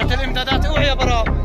درجة الإمدادات اوعي يا براء.